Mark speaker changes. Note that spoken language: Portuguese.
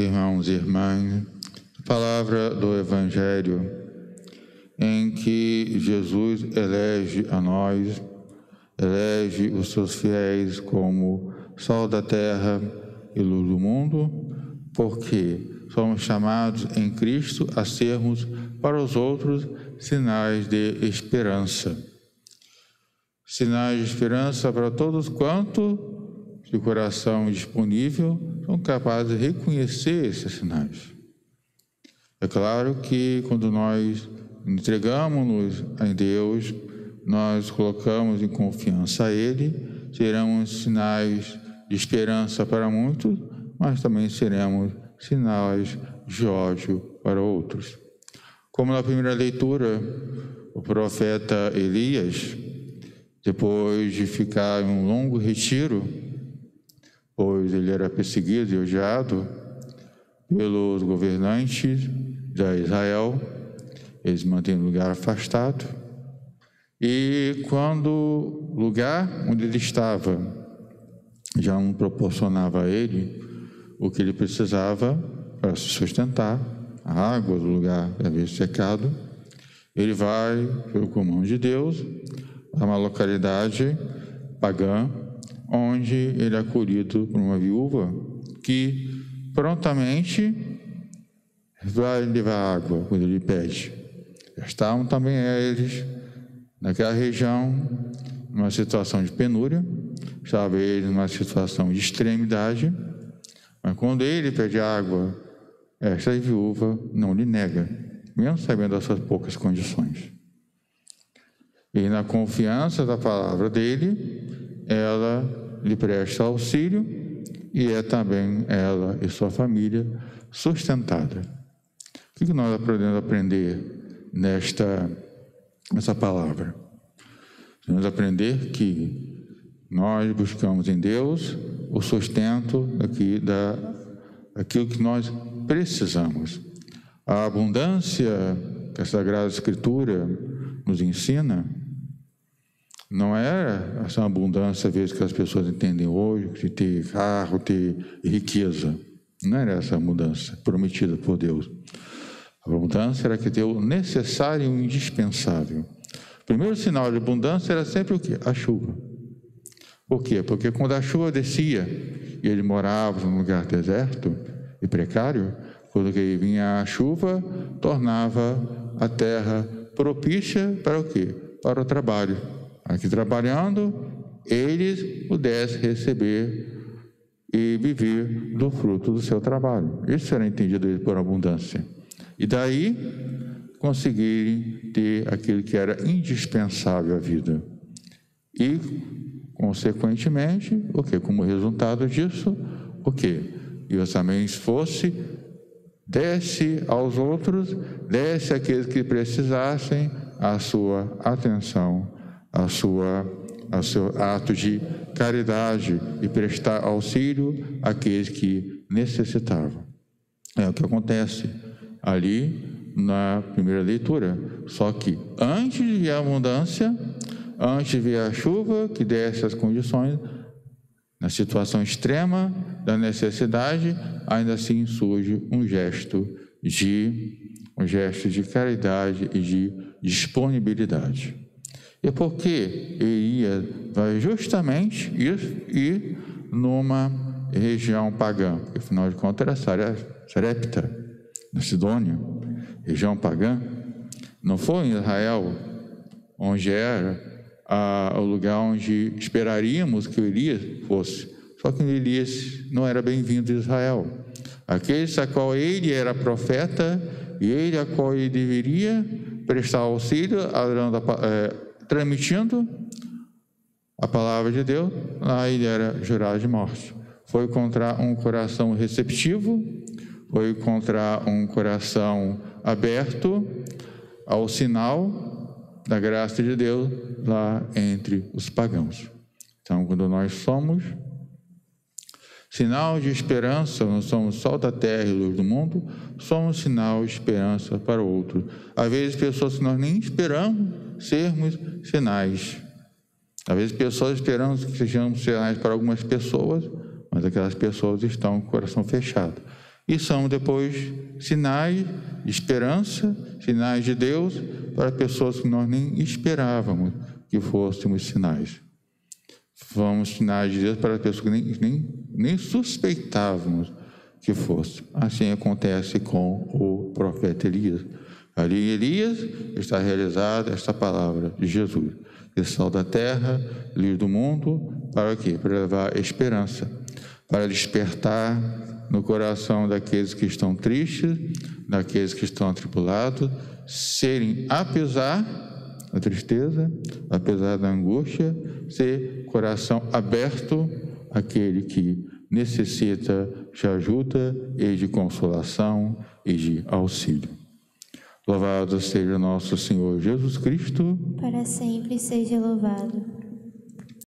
Speaker 1: irmãos e irmãs, palavra do Evangelho, em que Jesus elege a nós, elege os seus fiéis como sol da terra e luz do mundo, porque somos chamados em Cristo a sermos para os outros sinais de esperança. Sinais de esperança para todos quanto de coração disponível são capazes de reconhecer esses sinais. É claro que quando nós entregamos-nos a Deus, nós colocamos em confiança a Ele, seremos sinais de esperança para muitos, mas também seremos sinais de ódio para outros. Como na primeira leitura, o profeta Elias, depois de ficar em um longo retiro, pois ele era perseguido e odiado pelos governantes de Israel, eles mantêm lugar afastado. E quando o lugar onde ele estava já não proporcionava a ele o que ele precisava para se sustentar, a água do lugar havia secado, ele vai, pelo comando de Deus, a uma localidade pagã onde ele é acolhido por uma viúva que prontamente vai levar água quando ele pede. Estavam também eles naquela região, numa situação de penúria, estavam eles numa situação de extremidade, mas quando ele pede água, esta viúva não lhe nega, mesmo sabendo das suas poucas condições. E na confiança da palavra dele, ela lhe presta auxílio e é também ela e sua família sustentada. O que nós podemos aprender nesta essa palavra? Vamos aprender que nós buscamos em Deus o sustento aqui da aquilo que nós precisamos. A abundância que a Sagrada Escritura nos ensina não é essa abundância, vezes, que as pessoas entendem hoje, de ter carro, ter riqueza. Não era essa mudança prometida por Deus. A abundância era que ter o necessário e o indispensável. O primeiro sinal de abundância era sempre o quê? A chuva. Por quê? Porque quando a chuva descia e ele morava num lugar deserto e precário, quando vinha a chuva, tornava a terra propícia para o quê? Para o trabalho aqui trabalhando, eles pudessem receber e viver do fruto do seu trabalho. Isso era entendido por abundância. E daí conseguirem ter aquilo que era indispensável à vida. E, consequentemente, o que? Como resultado disso, o que? E os também fosse desse aos outros, desse àqueles que precisassem a sua atenção a sua, a seu ato de caridade e prestar auxílio àqueles que necessitavam. É o que acontece ali na primeira leitura. Só que antes de vir a abundância, antes de vir a chuva que desse as condições, na situação extrema da necessidade, ainda assim surge um gesto de um gesto de caridade e de disponibilidade. E porque Elia vai justamente ir, ir numa região pagã, porque afinal de contas era Sarepta, na Sidônia, região pagã. Não foi em Israel, onde era a, o lugar onde esperaríamos que Elias fosse. Só que Elias não era bem-vindo em Israel. Aqueles a qual ele era profeta e ele a qual ele deveria prestar auxílio, adorando a, é, transmitindo a palavra de Deus, lá ele era jurado de morte. Foi contra um coração receptivo, foi contra um coração aberto ao sinal da graça de Deus lá entre os pagãos. Então, quando nós somos sinal de esperança, nós somos sol da terra e luz do mundo, somos sinal de esperança para o outro. Às vezes, pessoas que nós nem esperamos sermos sinais. Às vezes, pessoas esperando que sejamos sinais para algumas pessoas, mas aquelas pessoas estão com o coração fechado. e são depois sinais de esperança, sinais de Deus para pessoas que nós nem esperávamos que fôssemos sinais. Fomos sinais de Deus para pessoas que nem, nem, nem suspeitávamos que fosse. Assim acontece com o profeta Elias. Ali em Elias está realizada esta palavra de Jesus, que sal da terra, luz do mundo, para quê? Para levar esperança, para despertar no coração daqueles que estão tristes, daqueles que estão atribulados, serem, apesar da tristeza, apesar da angústia, ser coração aberto àquele que necessita de ajuda e de consolação e de auxílio. Louvado seja nosso Senhor Jesus Cristo.
Speaker 2: Para sempre seja louvado.